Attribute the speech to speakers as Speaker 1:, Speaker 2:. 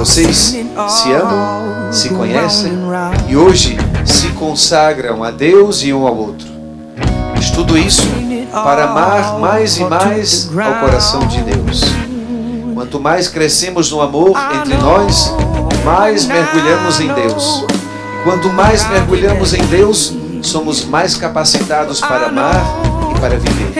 Speaker 1: Vocês se amam, se conhecem e hoje se consagram a Deus e um ao outro. Mas tudo isso para amar mais e mais ao coração de Deus. Quanto mais crescemos no amor entre nós, mais mergulhamos em Deus. E quanto mais mergulhamos em Deus, somos mais capacitados para amar e para viver.